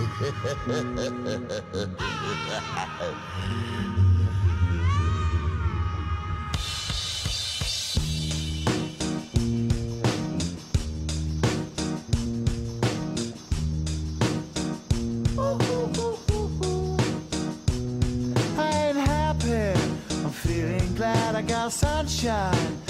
I ain't happy. I'm feeling glad I got sunshine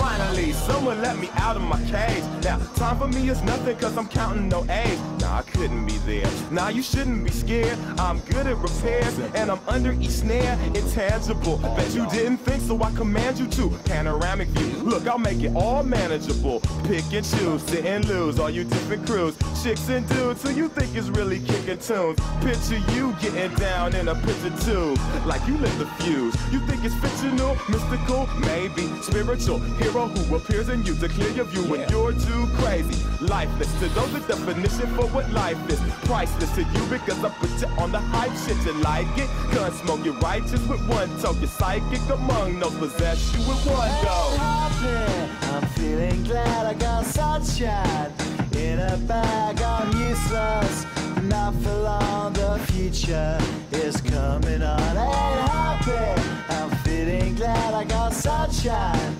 Finally, someone let me out of my cage. Now, time for me is nothing cause I'm counting no A's. Nah, I couldn't be there. Nah, you shouldn't be scared. I'm good at repairs and I'm under each snare. Intangible. Bet you didn't think so I command you to. Panoramic view. Look, I'll make it all manageable. Pick and choose, sit and lose. All you different crews, chicks and dudes who you think is really kicking tunes. Picture you getting down in a picture tube. Like you lit the fuse. You think it's fictional, mystical, maybe spiritual. Hero who appears in you to clear your view when you're too crazy. Lifeless to those the definition for what life is. Priceless to you because I put you on the hype shit. You like it? Gun smoke, you're righteous with one toe. You're psychic among those possess you with one go. happy. I'm feeling glad I got sunshine in a bag. I'm useless, not for long. The future is coming on. Ain't happy. I'm feeling glad I got sunshine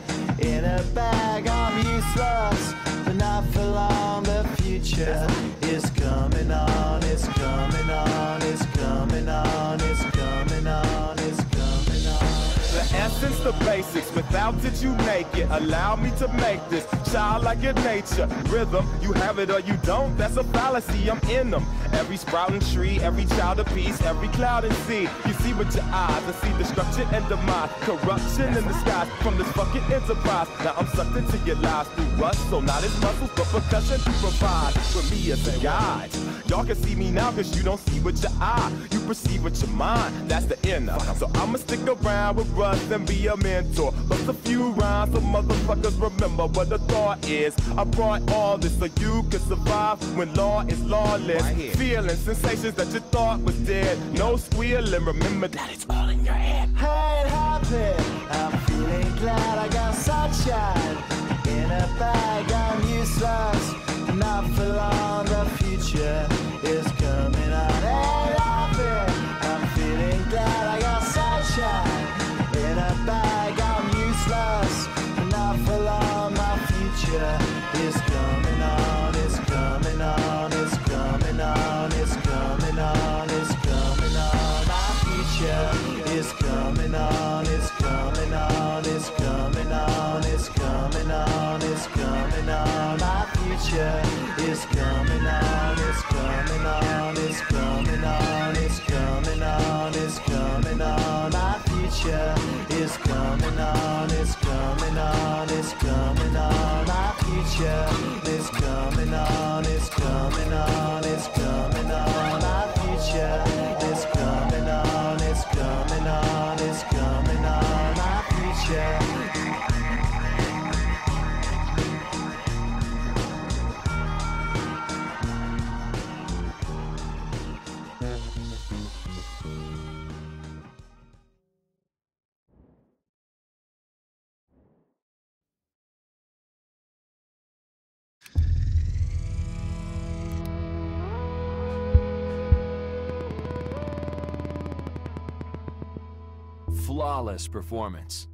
in a bag. I'm useless, but not for long. The future is coming Essence, the basics. Without it, you make it. Allow me to make this child like your nature. Rhythm, you have it or you don't. That's a fallacy. I'm in them. Every sprouting tree, every child of peace, every cloud and sea. You see with your eyes, I see destruction and demise, corruption in the skies from this fucking enterprise. Now I'm sucked into your lies through rust, so not as muscles, but percussion to provide for me as a guide. Y'all can see me now cause you don't see with your eye. You perceive with your mind, that's the inner. So I'ma stick around with Russ and be a mentor. Bust a few rhymes so motherfuckers remember what the thought is. I brought all this so you can survive when law is lawless. Feeling sensations that you thought was dead. No squealing, remember that it's all in your head. I ain't happy. I'm feeling glad I got sunshine future is coming on. It's coming on. It's coming on. It's coming on. It's coming on. My future is coming on. It's coming on. It's coming on. It's coming on. It's coming on. My future is coming on. It's coming on. It's coming on. It's coming on. It's coming on. My future is coming on. Is coming on. It's coming on. Flawless performance.